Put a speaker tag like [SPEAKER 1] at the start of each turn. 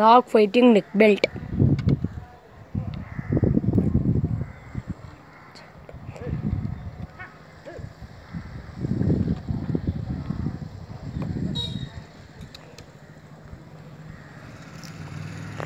[SPEAKER 1] Talk fighting neck belt.